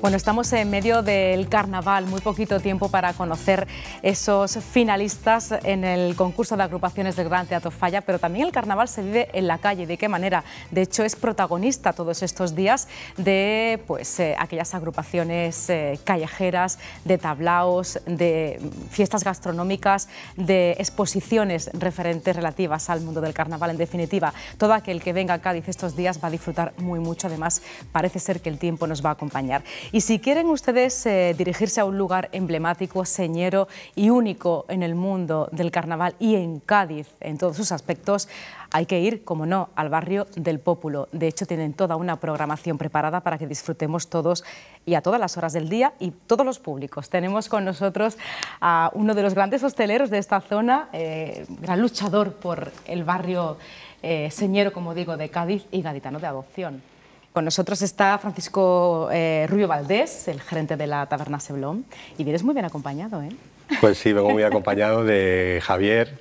Bueno, estamos en medio del carnaval, muy poquito tiempo para conocer esos finalistas en el concurso de agrupaciones del Gran Teatro Falla, pero también el carnaval se vive en la calle. ¿De qué manera? De hecho, es protagonista todos estos días de pues, eh, aquellas agrupaciones eh, callejeras, de tablaos, de fiestas gastronómicas, de exposiciones referentes relativas al mundo del carnaval. En definitiva, todo aquel que venga a Cádiz estos días va a disfrutar muy mucho. Además, parece ser que el tiempo nos va a acompañar. Si quieren ustedes eh, dirigirse a un lugar emblemático, señero y único en el mundo del carnaval y en Cádiz en todos sus aspectos, hay que ir, como no, al barrio del Pópulo. De hecho, tienen toda una programación preparada para que disfrutemos todos y a todas las horas del día y todos los públicos. Tenemos con nosotros a uno de los grandes hosteleros de esta zona, eh, gran luchador por el barrio eh, señero, como digo, de Cádiz y gaditano de adopción. Con nosotros está Francisco eh, Rubio Valdés, el gerente de la Taberna Seblón, y vienes muy bien acompañado, ¿eh? Pues sí, vengo muy acompañado de Javier,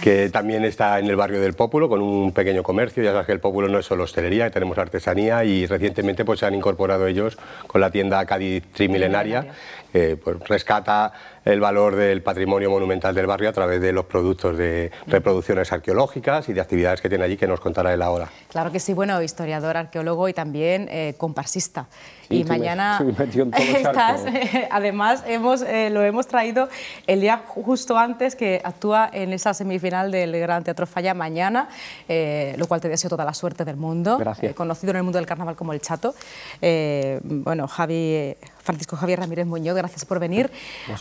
que también está en el barrio del Pópulo con un pequeño comercio. Ya sabes que el Pópulo no es solo hostelería, tenemos artesanía y recientemente pues, se han incorporado ellos con la tienda Cádiz Trimilenaria, que pues, rescata el valor del patrimonio monumental del barrio a través de los productos de reproducciones arqueológicas y de actividades que tiene allí que nos contará él ahora. Claro que sí, bueno, historiador, arqueólogo y también eh, comparsista. y mañana estás, además hemos, eh, lo hemos traído el día justo antes que actúa en esa semifinal del Gran Teatro Falla mañana, eh, lo cual te deseo toda la suerte del mundo. Gracias. conocido en el mundo del carnaval como el Chato. bueno, Javi, Francisco Javier Ramírez Muñoz, gracias por venir.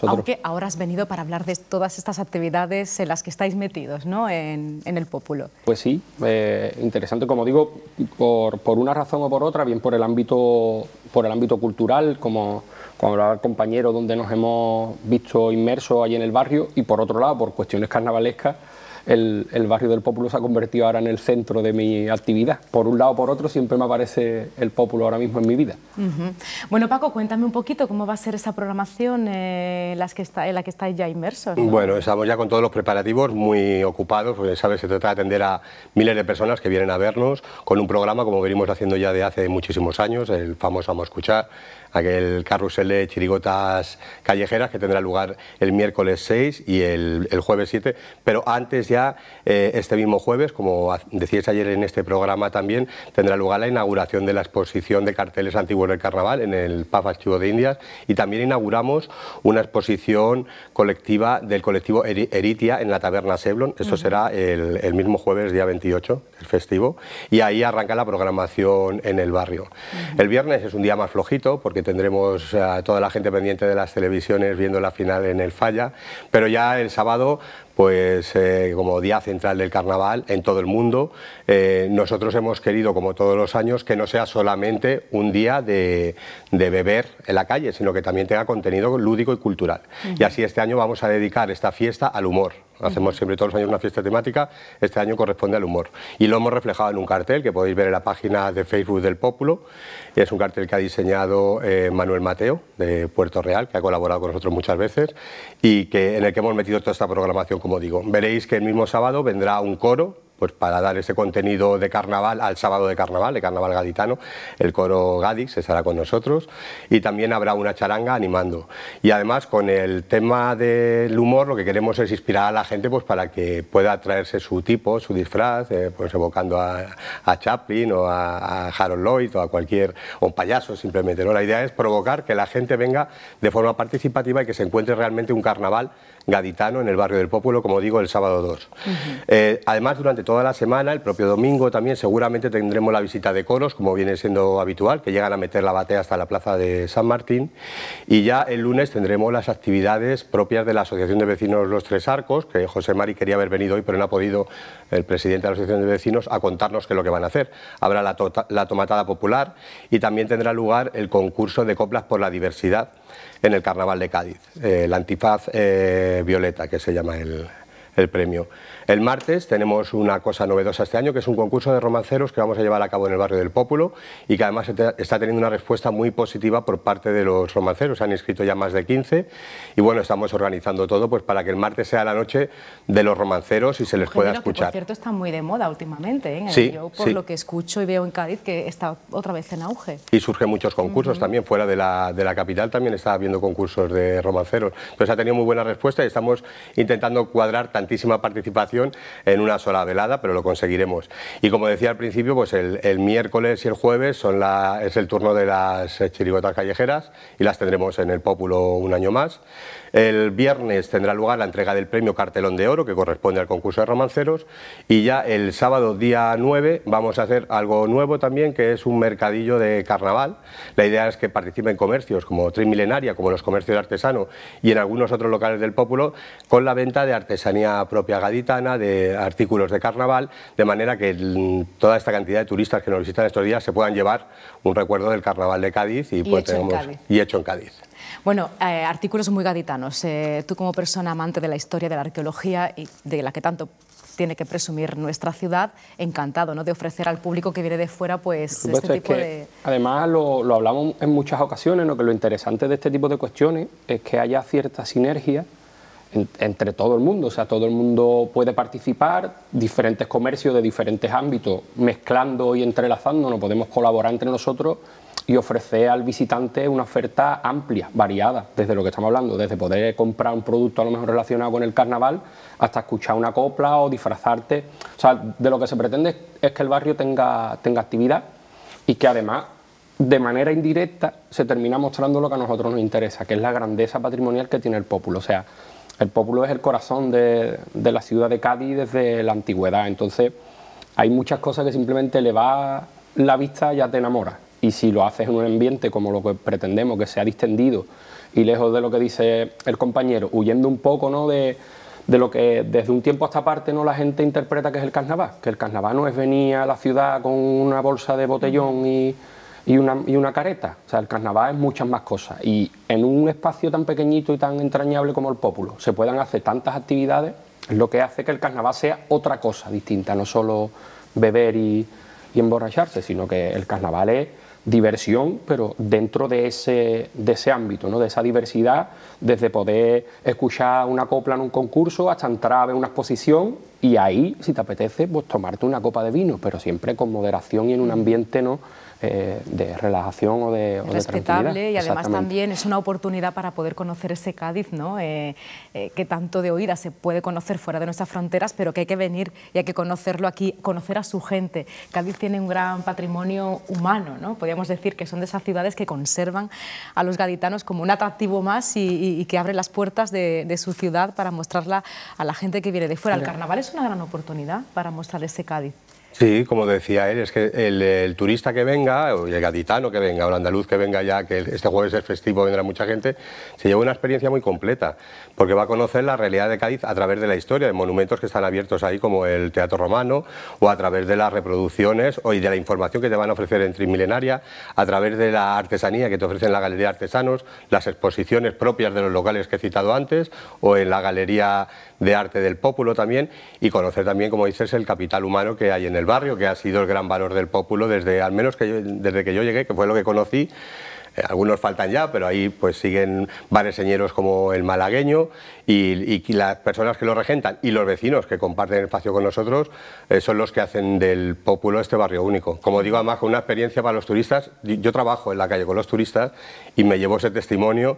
Aunque ahora has venido para hablar de todas estas actividades en las que estáis metidos ¿no? en, el Pópulo. Pues sí, eh, interesante, como digo, por, por, una razón o por otra, bien por el ámbito, por el ámbito cultural, como, como hablaba el compañero, donde nos hemos visto inmersos allí en el barrio, y por otro lado, por cuestiones carnavalescas el, barrio del Pópulo se ha convertido ahora en el centro de mi actividad. Por un lado o por otro siempre me aparece el Pópulo ahora mismo en mi vida. Bueno, Paco, cuéntame un poquito cómo va a ser esa programación eh, en, las que está, en la que estáis ya inmersos. Bueno, estamos ya con todos los preparativos muy ocupados, porque sabes, se trata de atender a miles de personas que vienen a vernos con un programa como venimos haciendo ya de hace muchísimos años, el famoso Vamos a Escuchar, aquel carrusel de chirigotas callejeras que tendrá lugar el miércoles 6 y el, el jueves 7, pero antes ya eh, este mismo jueves, como decíais ayer en este programa también, tendrá lugar la inauguración de la exposición de carteles antiguos del carnaval en el PAF Archivo de Indias y también inauguramos una exposición colectiva del colectivo Eritia en la Taberna Seblon. Esto será el, mismo jueves, día 28, el festivo, y ahí arranca la programación en el barrio. El viernes es un día más flojito porque tendremos a toda la gente pendiente de las televisiones viendo la final en el Falla, pero ya el sábado pues eh, como día central del carnaval en todo el mundo. Eh, nosotros hemos querido, como todos los años, que no sea solamente un día de, beber en la calle, sino que también tenga contenido lúdico y cultural. Y así este año vamos a dedicar esta fiesta al humor. Hacemos siempre todos los años una fiesta temática, este año corresponde al humor. Y lo hemos reflejado en un cartel que podéis ver en la página de Facebook del Pópulo. Es un cartel que ha diseñado eh, Manuel Mateo, de Puerto Real, que ha colaborado con nosotros muchas veces, y que, en el que hemos metido toda esta programación, como digo. Veréis que el mismo sábado vendrá un coro pues para dar ese contenido de carnaval al sábado de carnaval, de carnaval gaditano, el coro Gadix estará con nosotros y también habrá una charanga animando. Y además con el tema del humor lo que queremos es inspirar a la gente pues para que pueda traerse su tipo, su disfraz, eh, pues evocando a, Chaplin o a, Harold Lloyd o a cualquier, o un payaso simplemente. ¿no? La idea es provocar que la gente venga de forma participativa y que se encuentre realmente un carnaval gaditano en el barrio del Pueblo, como digo, el sábado 2. Eh, además, durante toda la semana, el propio domingo también seguramente tendremos la visita de coros, como viene siendo habitual, que llegan a meter la batea hasta la plaza de San Martín. Y ya el lunes tendremos las actividades propias de la Asociación de Vecinos Los Tres Arcos, que José Mari quería haber venido hoy, pero no ha podido el presidente de la Asociación de Vecinos a contarnos qué es lo que van a hacer. Habrá la, la tomatada popular y también tendrá lugar el concurso de coplas por la diversidad en el Carnaval de Cádiz, el antifaz eh, violeta, que se llama el, el premio. El martes tenemos una cosa novedosa este año, que es un concurso de romanceros que vamos a llevar a cabo en el barrio del Pópulo y que además está teniendo una respuesta muy positiva por parte de los romanceros. Han inscrito ya más de 15 y bueno, estamos organizando todo pues para que el martes sea la noche de los romanceros y se les pueda escuchar. Que, por cierto, está muy de moda últimamente. ¿eh? Sí, Yo, por lo que escucho y veo en Cádiz, que está otra vez en auge. Y surgen muchos concursos también, fuera de la, de la capital también está habiendo concursos de romanceros. Entonces ha tenido muy buena respuesta y estamos intentando cuadrar tantísima participación en una sola velada, pero lo conseguiremos. Y como decía al principio, pues el, miércoles y el jueves son la, es el turno de las chirigotas callejeras y las tendremos en el Pópulo un año más. El viernes tendrá lugar la entrega del premio Cartelón de Oro, que corresponde al concurso de romanceros, y ya el sábado día 9 vamos a hacer algo nuevo también, que es un mercadillo de carnaval. La idea es que participen comercios como Trimilenaria, como los comercios de artesano y en algunos otros locales del Pópulo, con la venta de artesanía propia gaditana, de artículos de carnaval, de manera que toda esta cantidad de turistas que nos visitan estos días se puedan llevar un recuerdo del carnaval de Cádiz y, pues, hecho, y hecho en Cádiz. Bueno, eh, artículos muy gaditanos. Eh, tú como persona amante de la historia, de la arqueología y de la que tanto tiene que presumir nuestra ciudad, encantado ¿no? de ofrecer al público que viene de fuera pues este tipo de... Además lo, lo, hablamos en muchas ocasiones, ¿no? que lo interesante de este tipo de cuestiones es que haya cierta sinergia entre todo el mundo, o sea, todo el mundo puede participar, diferentes comercios de diferentes ámbitos, mezclando y entrelazando, no podemos colaborar entre nosotros y ofrecer al visitante una oferta amplia, variada, desde lo que estamos hablando, desde poder comprar un producto a lo mejor relacionado con el carnaval hasta escuchar una copla o disfrazarte. O sea, de lo que se pretende es que el barrio tenga, tenga actividad y que además de manera indirecta se termina mostrando lo que a nosotros nos interesa, que es la grandeza patrimonial que tiene el pueblo. O sea, el pueblo es el corazón de, de la ciudad de Cádiz desde la antigüedad. Entonces, hay muchas cosas que simplemente le va la vista ya te enamora y si lo haces en un ambiente como lo que pretendemos, que sea distendido y lejos de lo que dice el compañero, huyendo un poco ¿no? de, lo que desde un tiempo a esta parte ¿no? la gente interpreta que es el carnaval, que el carnaval no es venir a la ciudad con una bolsa de botellón y, una, y una careta, o sea, el carnaval es muchas más cosas. Y en un espacio tan pequeñito y tan entrañable como el Pópulo se puedan hacer tantas actividades, es lo que hace que el carnaval sea otra cosa distinta, no solo beber y, y emborracharse, sino que el carnaval es diversión, pero dentro de ese, de ese ámbito, ¿no? de esa diversidad, desde poder escuchar una copla en un concurso hasta entrar a ver una exposición y ahí, si te apetece, pues tomarte una copa de vino, pero siempre con moderación y en un ambiente ¿no? Eh, de relajación o de, o Respetable y además también es una oportunidad para poder conocer ese Cádiz, ¿no? Eh, eh, que tanto de oída se puede conocer fuera de nuestras fronteras, pero que hay que venir y hay que conocerlo aquí, conocer a su gente. Cádiz tiene un gran patrimonio humano, ¿no? podríamos decir que son de esas ciudades que conservan a los gaditanos como un atractivo más y, que abre las puertas de, de, su ciudad para mostrarla a la gente que viene de fuera. El carnaval es una gran oportunidad para mostrar ese Cádiz. Sí, como decía él, es que el, turista que venga, o el gaditano que venga, o el andaluz que venga ya, que este jueves es festivo, vendrá mucha gente, se lleva una experiencia muy completa, porque va a conocer la realidad de Cádiz a través de la historia, de monumentos que están abiertos ahí, como el Teatro Romano, o a través de las reproducciones o y de la información que te van a ofrecer en Trimilenaria, a través de la artesanía que te ofrecen la Galería de Artesanos, las exposiciones propias de los locales que he citado antes, o en la Galería de Arte del Pópulo también, y conocer también, como dices, el capital humano que hay en el barrio, que ha sido el gran valor del Pópulo desde, al menos que desde que yo llegué, que fue lo que conocí, eh, algunos faltan ya, pero ahí pues siguen bares señeros como el malagueño y, las personas que lo regentan y los vecinos que comparten el espacio con nosotros eh, son los que hacen del Pópulo este barrio único. Como digo, además con una experiencia para los turistas, yo, trabajo en la calle con los turistas y me llevo ese testimonio,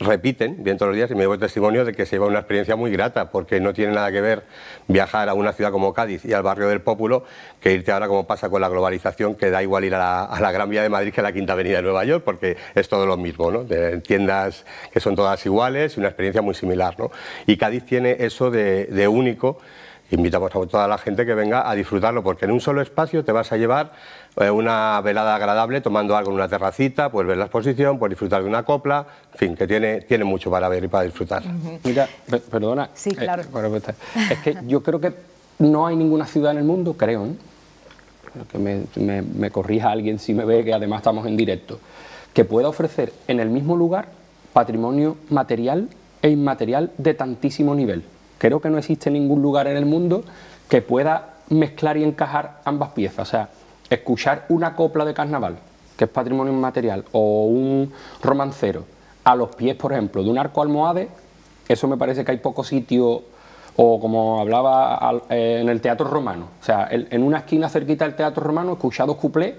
repiten bien todos los días y me llevo testimonio de que se lleva una experiencia muy grata porque no tiene nada que ver viajar a una ciudad como Cádiz y al barrio del Pópulo que irte ahora como pasa con la globalización que da igual ir a la, a la Gran Vía de Madrid que a la Quinta Avenida de Nueva York porque es todo lo mismo, ¿no? de tiendas que son todas iguales y una experiencia muy similar. ¿no? Y Cádiz tiene eso de, único. Invitamos a toda la gente que venga a disfrutarlo, porque en un solo espacio te vas a llevar eh, una velada agradable tomando algo en una terracita, puedes ver la exposición, puedes disfrutar de una copla, en fin, que tiene, tiene mucho para ver y para disfrutar. Mira, perdona. Sí, claro. Eh, es que yo creo que no hay ninguna ciudad en el mundo, creo, ¿eh? que me, me corrija alguien si me ve que además estamos en directo, que pueda ofrecer en el mismo lugar patrimonio material e inmaterial de tantísimo nivel. Creo que no existe ningún lugar en el mundo que pueda mezclar y encajar ambas piezas. O sea, escuchar una copla de carnaval, que es patrimonio inmaterial, o un romancero, a los pies, por ejemplo, de un arco almohade, eso me parece que hay poco sitio, o como hablaba eh, en el teatro romano, o sea, en una esquina cerquita del teatro romano, escuchados cuplés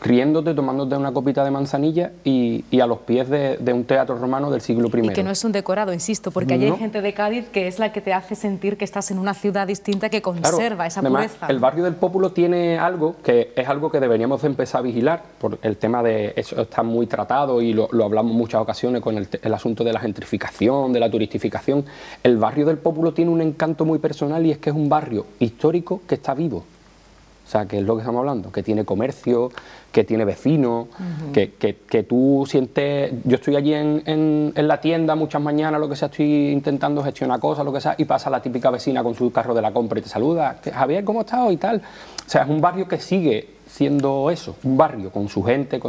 riéndote, tomándote una copita de manzanilla y, a los pies de, un teatro romano del siglo I. Y que no es un decorado, insisto, porque allí hay gente de Cádiz que es la que te hace sentir que estás en una ciudad distinta que conserva esa pureza. El barrio del Pópulo tiene algo que es algo que deberíamos empezar a vigilar, por el tema de eso está muy tratado y lo, hablamos en muchas ocasiones con el, el, asunto de la gentrificación, de la turistificación. El barrio del Pópulo tiene un encanto muy personal y es que es un barrio histórico que está vivo. O sea, que es lo que estamos hablando, que tiene comercio, que tiene vecinos, que, que, tú sientes, yo estoy allí en, en, la tienda muchas mañanas, lo que sea, estoy intentando gestionar cosas, lo que sea, y pasa la típica vecina con su carro de la compra y te saluda, Javier, ¿cómo estás? y tal. O sea, es un barrio que sigue siendo eso, un barrio con su gente,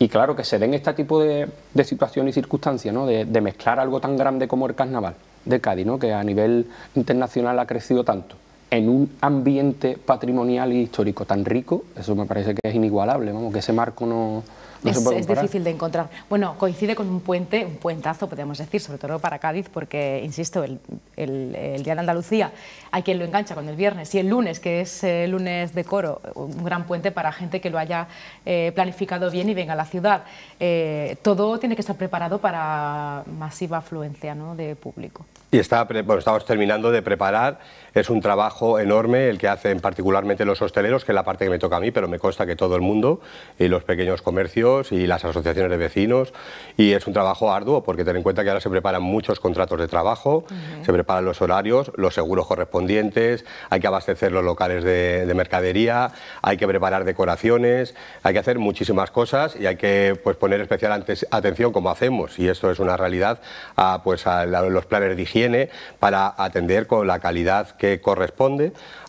y claro que se den este tipo de, de situaciones y circunstancias, ¿no? De, de, mezclar algo tan grande como el carnaval de Cádiz, ¿no? que a nivel internacional ha crecido tanto en un ambiente patrimonial y histórico tan rico, eso me parece que es inigualable, vamos, que ese marco no, es, difícil de encontrar. Bueno, coincide con un puente, un puentazo, podemos decir, sobre todo para Cádiz, porque, insisto, el, Día de Andalucía hay quien lo engancha con el viernes y el lunes, que es el lunes de coro, un gran puente para gente que lo haya eh, planificado bien y venga a la ciudad. Eh, todo tiene que estar preparado para masiva afluencia ¿no? de público. Y está, bueno, estamos terminando de preparar, es un trabajo enorme el que hacen particularmente los hosteleros, que es la parte que me toca a mí, pero me consta que todo el mundo y los pequeños comercios y las asociaciones de vecinos y es un trabajo arduo porque ten en cuenta que ahora se preparan muchos contratos de trabajo, se preparan los horarios, los seguros correspondientes, hay que abastecer los locales de, mercadería, hay que preparar decoraciones, hay que hacer muchísimas cosas y hay que pues, poner especial atención como hacemos y esto es una realidad a, pues, a los planes de higiene para atender con la calidad que corresponde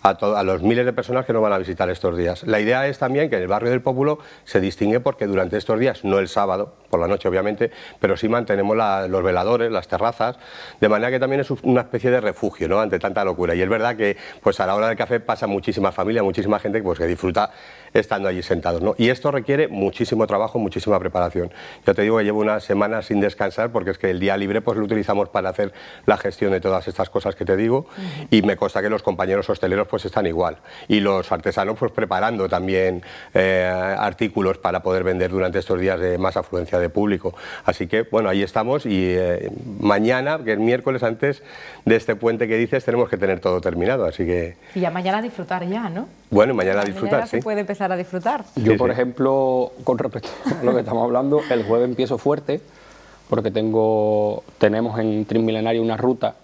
a, a los miles de personas que nos van a visitar estos días. La idea es también que en el barrio del Pópulo se distingue porque durante estos días, no el sábado, por la noche obviamente, pero sí mantenemos los veladores, las terrazas, de manera que también es una especie de refugio ¿no? ante tanta locura. Y es verdad que pues, a la hora del café pasa muchísima familia, muchísima gente pues, que disfruta estando allí sentados. ¿no? Y esto requiere muchísimo trabajo, muchísima preparación. Ya te digo que llevo una semana sin descansar porque es que el día libre pues, lo utilizamos para hacer la gestión de todas estas cosas que te digo y me consta que los compañeros hosteleros pues, están igual. Y los artesanos pues, preparando también eh, artículos para poder vender durante estos días de más afluencia de público. Así que, bueno, ahí estamos y eh, mañana, que es miércoles antes de este puente que dices, tenemos que tener todo terminado, así que... Y ya mañana disfrutar ya, ¿no? Bueno, mañana, disfrutar, sí. se puede empezar a disfrutar. Yo, por ejemplo, con respecto a lo que estamos hablando, el jueves empiezo fuerte, porque tengo, tenemos en Trismilenario una ruta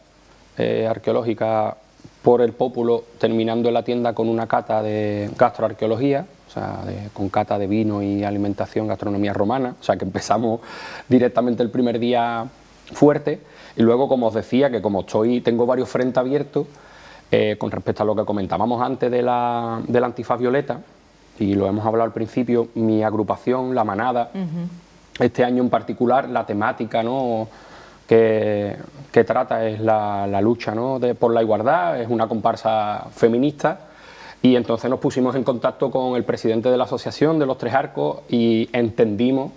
eh, arqueológica por el Pópulo, terminando en la tienda con una cata de gastroarqueología, o sea, con cata de vino y alimentación, gastronomía romana, o sea que empezamos directamente el primer día fuerte, y luego, como os decía, que como estoy, tengo varios frentes abiertos, eh, con respecto a lo que comentábamos antes de la, de la antifaz violeta, y lo hemos hablado al principio, mi agrupación, La Manada, este año en particular, la temática ¿no? que, que trata es la, la lucha ¿no? de, por la igualdad, es una comparsa feminista, y entonces nos pusimos en contacto con el presidente de la asociación de los Tres Arcos y entendimos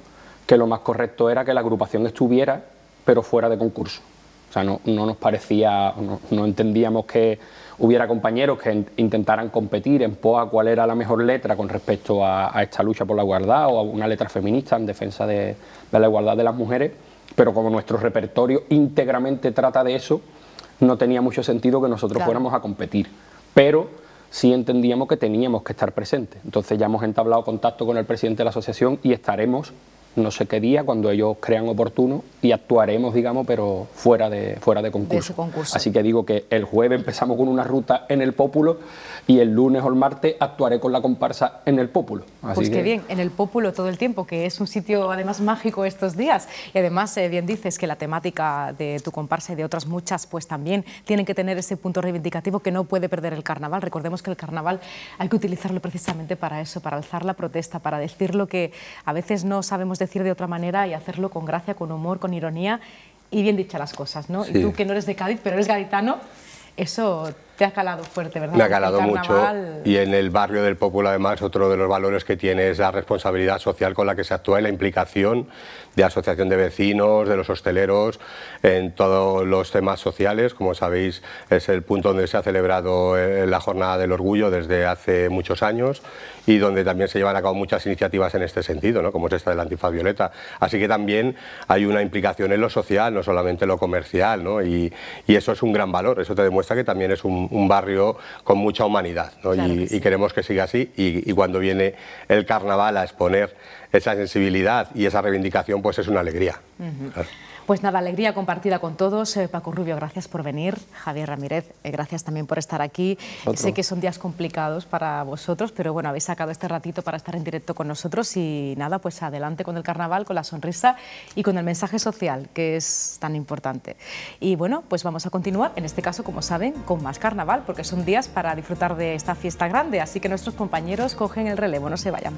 que lo más correcto era que la agrupación estuviera, pero fuera de concurso. O sea, no, no nos parecía, no entendíamos que hubiera compañeros que intentaran competir en POA cuál era la mejor letra con respecto a, esta lucha por la igualdad o a una letra feminista en defensa de, la igualdad de las mujeres, pero como nuestro repertorio íntegramente trata de eso, no tenía mucho sentido que nosotros fuéramos a competir. Pero sí entendíamos que teníamos que estar presentes. Entonces ya hemos entablado contacto con el presidente de la asociación y estaremos no sé qué día, cuando ellos crean oportuno, y actuaremos, digamos, pero fuera de, fuera de concurso. Así que digo que el jueves empezamos con una ruta en el Pópulo y el lunes o el martes actuaré con la comparsa en el Pópulo. pues qué bien, en el Pópulo todo el tiempo, que es un sitio además mágico estos días. Y además, eh, bien dices que la temática de tu comparsa y de otras muchas, pues también tienen que tener ese punto reivindicativo que no puede perder el carnaval. Recordemos que el carnaval hay que utilizarlo precisamente para eso, para alzar la protesta, para decir lo que a veces no sabemos decir de otra manera y hacerlo con gracia, con humor, con ironía y bien dichas las cosas, ¿no? Y tú que no eres de Cádiz, pero eres gaditano, Eso te ha calado fuerte, ¿verdad? Me ha calado mucho y en el barrio del Populo además otro de los valores que tiene es la responsabilidad social con la que se actúa y la implicación de asociación de vecinos, de los hosteleros, en todos los temas sociales. Como sabéis es el punto donde se ha celebrado eh, la Jornada del Orgullo desde hace muchos años y donde también se llevan a cabo muchas iniciativas en este sentido, ¿no? como es esta de la Antifa Violeta. Así que también hay una implicación en lo social, no solamente en lo comercial, ¿no? y, y eso es un gran valor, eso te demuestra que también es un un, barrio con mucha humanidad y, queremos que siga así. Y, cuando viene el carnaval a exponer esa sensibilidad y esa reivindicación pues es una alegría. Pues nada, alegría compartida con todos. Eh, Paco Rubio, gracias por venir. Javier Ramírez, eh, gracias también por estar aquí. Sé que son días complicados para vosotros, pero bueno, habéis sacado este ratito para estar en directo con nosotros y nada, pues adelante con el carnaval, con la sonrisa y con el mensaje social, que es tan importante. Y bueno, pues vamos a continuar, en este caso, como saben, con más carnaval, porque son días para disfrutar de esta fiesta grande, así que nuestros compañeros cogen el relevo, no se vayan.